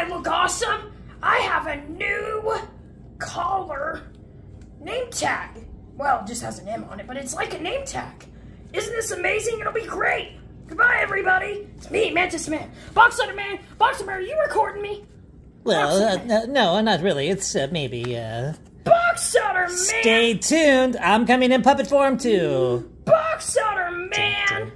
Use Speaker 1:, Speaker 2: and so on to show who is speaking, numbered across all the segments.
Speaker 1: I look awesome? I have a new collar name tag. Well, it just has an M on it, but it's like a name tag. Isn't this amazing? It'll be great. Goodbye, everybody. It's me, Mantis Man. Box Cutter Man. Box Man, are you recording me?
Speaker 2: Well, uh, no, no, not really. It's uh, maybe, uh...
Speaker 1: Box Cutter Man!
Speaker 2: Stay tuned. I'm coming in puppet form, too.
Speaker 1: Box Cutter Man!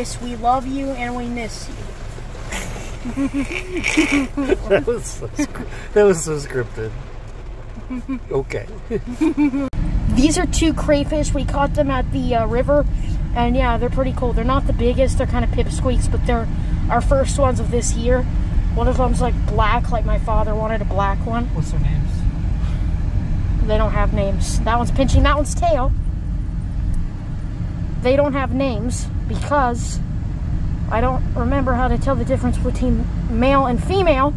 Speaker 1: Hello, Grace. We love you and we miss you.
Speaker 3: that was so, that was so scripted. Okay.
Speaker 1: These are two crayfish. We caught them at the uh, river, and yeah, they're pretty cool. They're not the biggest. They're kind of pipsqueaks, but they're our first ones of this year. One of them's like black, like my father wanted a black one.
Speaker 3: What's their names?
Speaker 1: They don't have names. That one's pinching that one's tail. They don't have names because I don't remember how to tell the difference between male and female.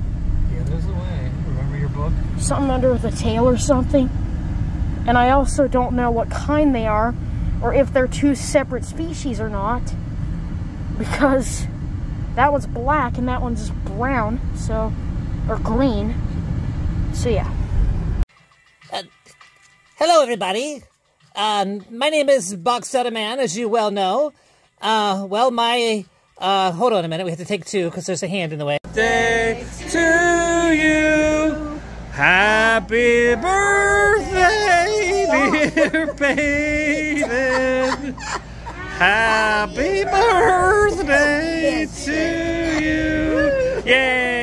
Speaker 3: Yeah, there's a way. Remember your book?
Speaker 1: Something under the tail or something. And I also don't know what kind they are or if they're two separate species or not because that one's black and that one's brown, so or green. So yeah.
Speaker 2: Hello, everybody. Um, my name is Box Man, as you well know. Uh, well, my... Uh, hold on a minute. We have to take two because there's a hand in the way.
Speaker 3: Day to you.
Speaker 2: Happy birthday, dear Payton. Happy birthday to you. Yay.